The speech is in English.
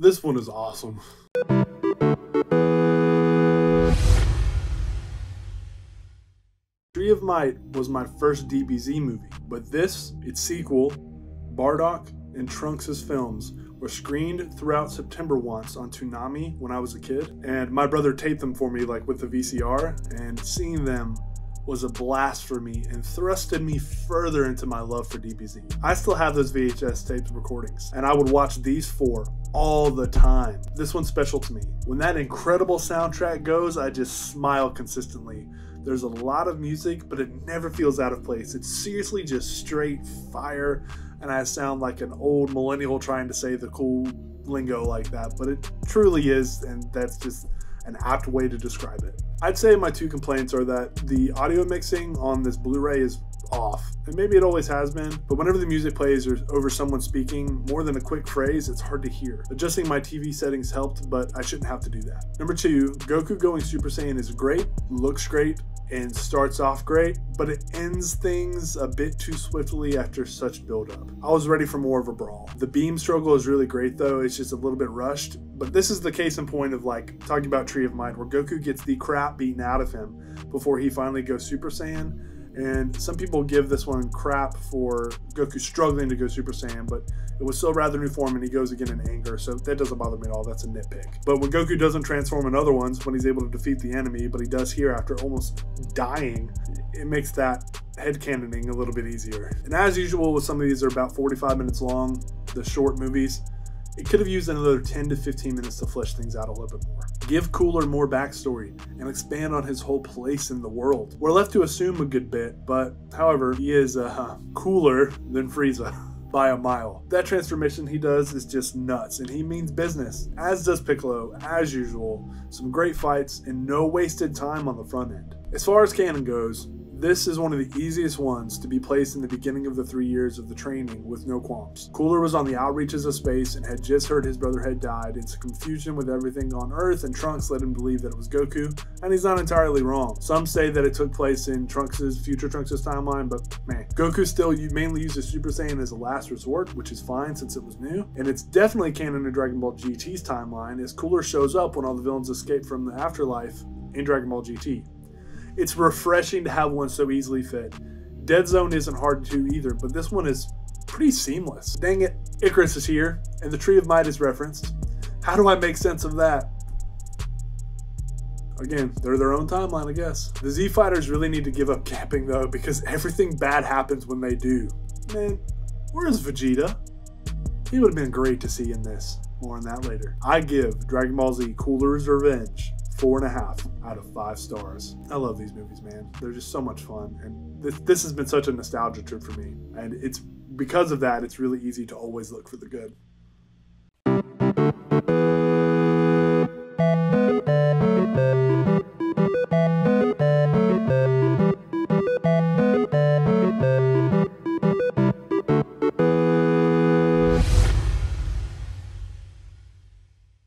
This one is awesome. Tree of Might was my first DBZ movie, but this, its sequel, Bardock and Trunks' films, were screened throughout September once on Toonami when I was a kid, and my brother taped them for me like with the VCR, and seeing them was a blast for me and thrusted me further into my love for DBZ. I still have those VHS tapes recordings, and I would watch these four all the time. This one's special to me. When that incredible soundtrack goes, I just smile consistently there's a lot of music, but it never feels out of place. It's seriously just straight fire, and I sound like an old millennial trying to say the cool lingo like that, but it truly is, and that's just an apt way to describe it. I'd say my two complaints are that the audio mixing on this Blu ray is off. And maybe it always has been, but whenever the music plays or over someone speaking more than a quick phrase, it's hard to hear. Adjusting my TV settings helped, but I shouldn't have to do that. Number two, Goku going Super Saiyan is great, looks great, and starts off great, but it ends things a bit too swiftly after such buildup. I was ready for more of a brawl. The beam struggle is really great though, it's just a little bit rushed, but this is the case in point of like talking about Tree of Might where Goku gets the crap beaten out of him before he finally goes Super Saiyan and some people give this one crap for Goku struggling to go Super Saiyan, but it was still rather new form and he goes again in anger, so that doesn't bother me at all. That's a nitpick. But when Goku doesn't transform in other ones, when he's able to defeat the enemy, but he does here after almost dying, it makes that headcanoning a little bit easier. And as usual with some of these, are about 45 minutes long, the short movies. It could have used another 10 to 15 minutes to flesh things out a little bit more. Give Cooler more backstory and expand on his whole place in the world. We're left to assume a good bit, but however, he is uh, cooler than Frieza by a mile. That transformation he does is just nuts, and he means business, as does Piccolo, as usual. Some great fights and no wasted time on the front end. As far as canon goes, this is one of the easiest ones to be placed in the beginning of the three years of the training with no qualms. Cooler was on the outreaches of space and had just heard his brother had died. It's confusion with everything on Earth, and Trunks led him to believe that it was Goku, and he's not entirely wrong. Some say that it took place in Trunks' future Trunks' timeline, but man, Goku still mainly uses Super Saiyan as a last resort, which is fine since it was new, and it's definitely canon in Dragon Ball GT's timeline, as Cooler shows up when all the villains escape from the afterlife in Dragon Ball GT. It's refreshing to have one so easily fit. Dead Zone isn't hard to either, but this one is pretty seamless. Dang it, Icarus is here, and the Tree of Might is referenced. How do I make sense of that? Again, they're their own timeline, I guess. The Z Fighters really need to give up camping though, because everything bad happens when they do. Man, where's Vegeta? He would have been great to see in this. More on that later. I give Dragon Ball Z Cooler's Revenge four and a half out of five stars. I love these movies, man. They're just so much fun. And this, this has been such a nostalgia trip for me. And it's because of that, it's really easy to always look for the good.